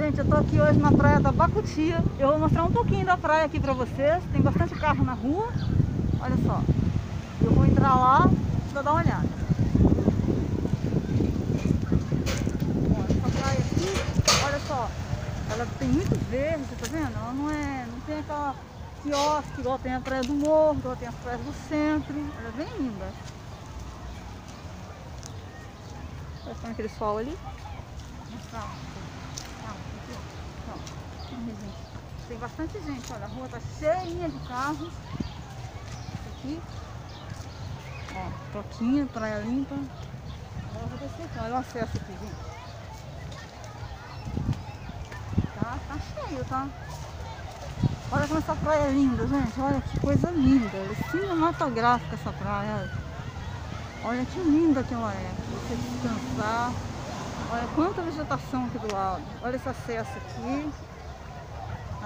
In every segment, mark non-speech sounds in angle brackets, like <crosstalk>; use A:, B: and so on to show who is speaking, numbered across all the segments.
A: Gente, eu tô aqui hoje na praia da Bacutia. Eu vou mostrar um pouquinho da praia aqui pra vocês. Tem bastante carro na rua. Olha só. Eu vou entrar lá pra dar uma olhada. Ó, essa praia aqui, olha só. Ela tem muito verde, tá vendo? Ela não é. não tem aquela quiosque igual tem a praia do morro, igual tem as praias do centro. Ela é bem linda. Tá ficando aquele sol ali. Mostrar. Tem bastante gente, olha, a rua tá cheinha de carros. Aqui. Ó, toquinha, praia limpa. Agora eu vou descer aqui, olha o acesso aqui, gente. Tá, tá cheio, tá? Olha como essa praia é linda, gente. Olha que coisa linda. É cinematográfica essa praia. Olha que linda que ela é. Pra você descansar. Olha quanta vegetação aqui do lado. Olha esse acesso aqui.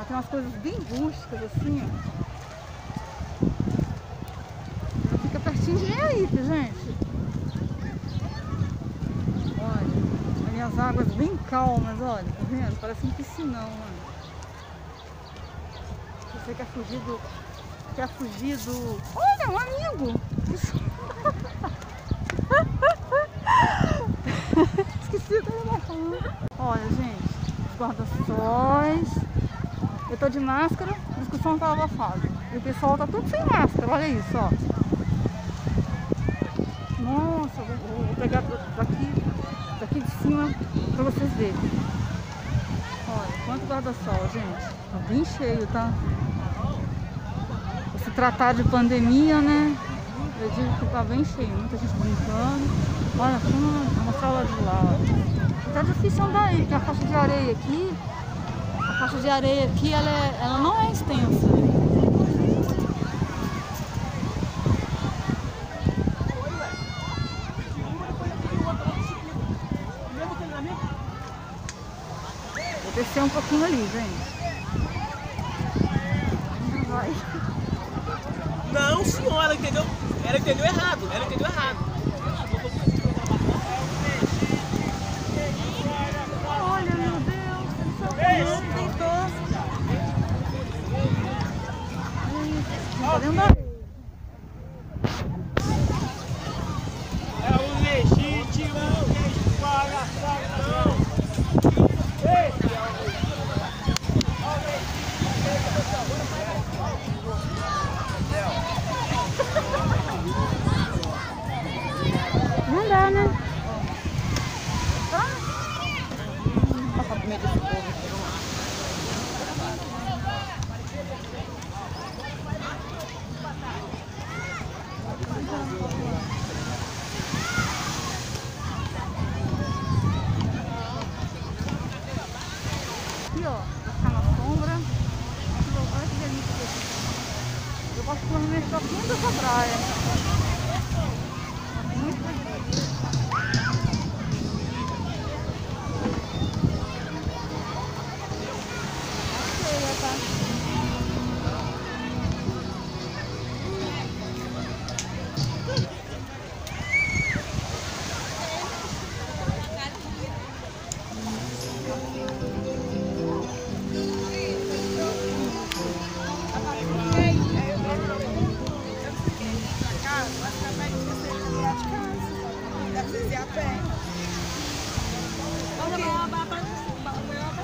A: Tem umas coisas bem rústicas assim, ó. Fica pertinho de Meiaípe, gente. Olha. Ali as águas bem calmas, olha. Tá vendo? Parece um piscinão, mano. Você quer fugir do. Quer fugir do. Olha, um amigo! Esqueci o que eu ia falar. Olha, gente, os guarda-sóis. Eu tô de máscara, discussão tá abafada. E o pessoal tá tudo sem máscara, olha isso, ó. Nossa, vou, vou pegar daqui, daqui de cima pra vocês verem. Olha, quanto guarda-sol, gente. Tá bem cheio, tá? Se tratar de pandemia, né? Eu digo que tá bem cheio, muita gente brincando. Olha, vou mostrar lá de lá. ó. Tá difícil andar aí, porque a faixa de areia aqui, a faixa de areia aqui, ela, é- ela não é extensa. Vou descer um pouquinho ali, gente. Vai.
B: Não, senhora, entendeu? Ela entendeu errado, ela entendeu errado.
A: Olha, meu Deus, ele só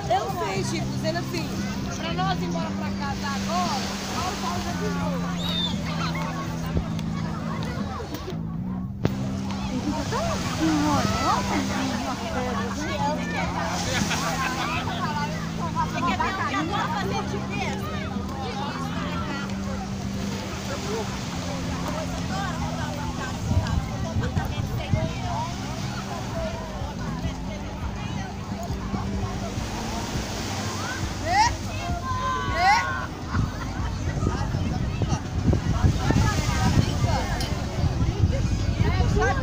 A: Eu
C: sei, Chico, dizendo assim, pra nós ir embora pra casa agora, olha o Paulo já virou.
A: Umas pedras, né? <laughs>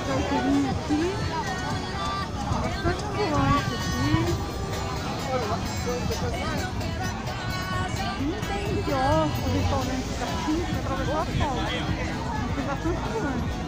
A: pegar o corinho aqui. Só de ambulante aqui. Não tem quiosque, restaurante de cachimbo, é pra ver só a foto. Tem bastante ambulante.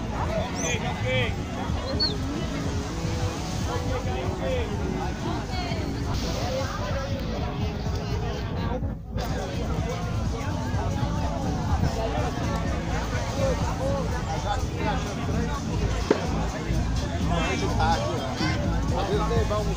A: Vou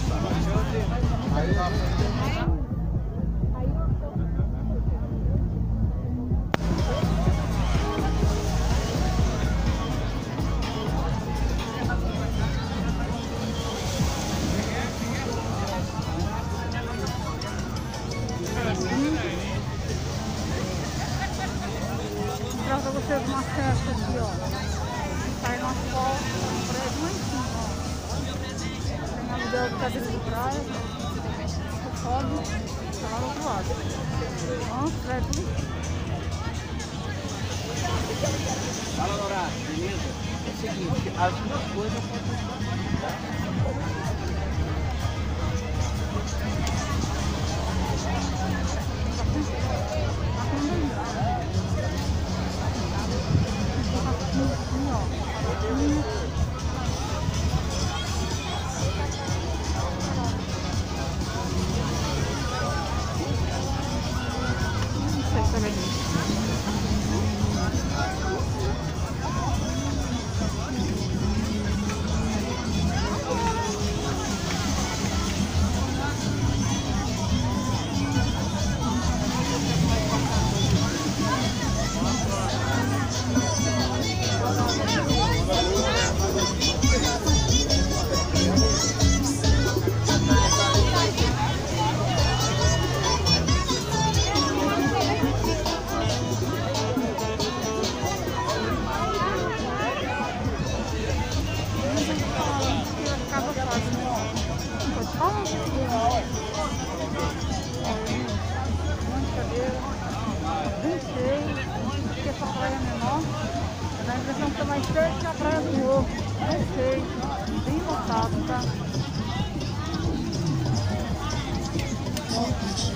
A: Tem aluguel de cadeira de praia. Você sobe, tá lá do outro lado. Ó, prédio.
B: Fala, Laura, beleza? É o seguinte, as duas coisas eu posso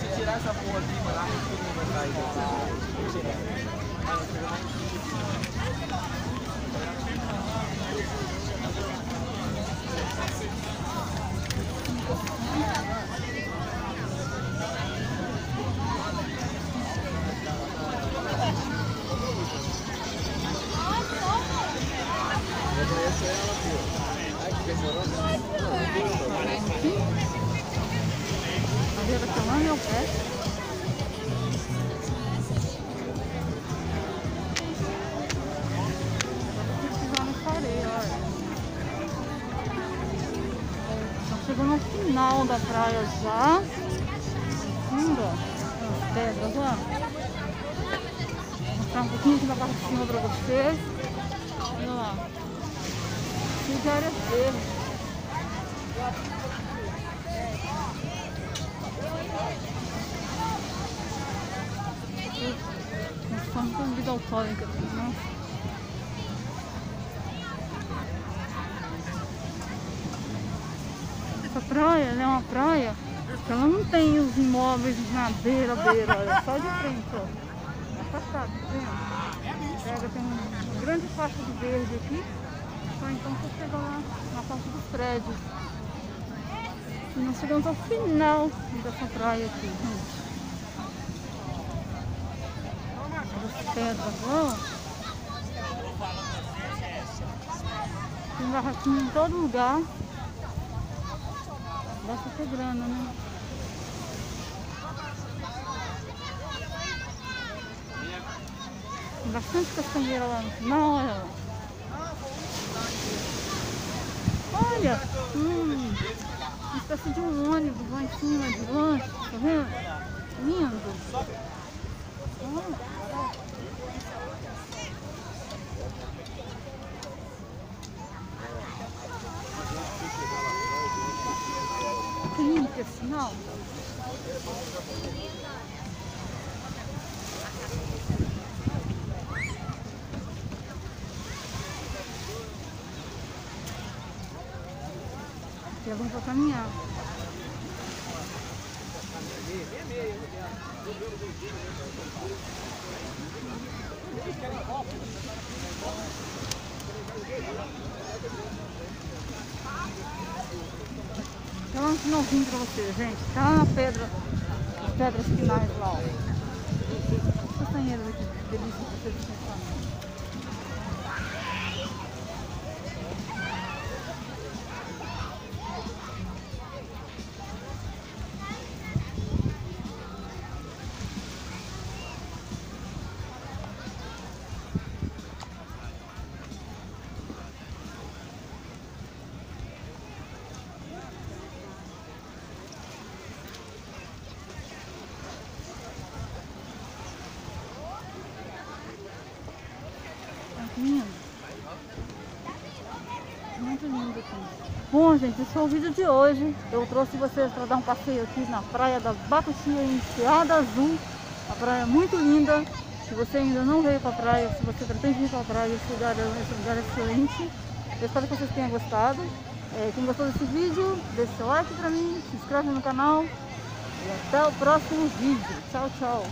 A: Se
B: tirar essa porra aqui, mano, tudo vai cair.
A: A beira tá lá no meu pé. Pisar nessa areia, olha. Tá chegando no final da praia já. Lindo, ó. As pedras lá. Vou mostrar um pouquinho aqui da parte de cima pra vocês. Olha lá. De área verde. Muita vida alcoólica né? Essa praia, é uma praia que ela não tem os imóveis na beira, beira, olha, só de frente, ó. Afastado, tá vendo? Pega, tem uma grande faixa de verde aqui, só então você chega lá na parte dos prédios. E nós chegamos ao final dessa praia aqui, gente. As pedras lá. Tem barraquinha em todo lugar. Basta ter grana, né? Tem bastante castanheira lá no final, olha lá. Olha, hum, uma espécie de um ônibus lá em cima de lanche, tá vendo? Lindo. Olha. Esse sinal. Que é bom para caminhar. Tá lá no finalzinho pra vocês, gente. Tá na pedra, as pedras finais lá, ó. Aqui, delícia. Tá lindo. Muito lindo aqui. Bom, gente, esse foi o vídeo de hoje. Eu trouxe vocês para dar um passeio aqui na praia das Bacuxia em Enseada Azul. A praia é muito linda. Se você ainda não veio para a praia, se você pretende vir para a praia, esse lugar, é- esse lugar é excelente. Eu espero que vocês tenham gostado. É, quem gostou desse vídeo, deixe seu like para mim, se inscreve no canal. E até o próximo vídeo. Tchau, tchau.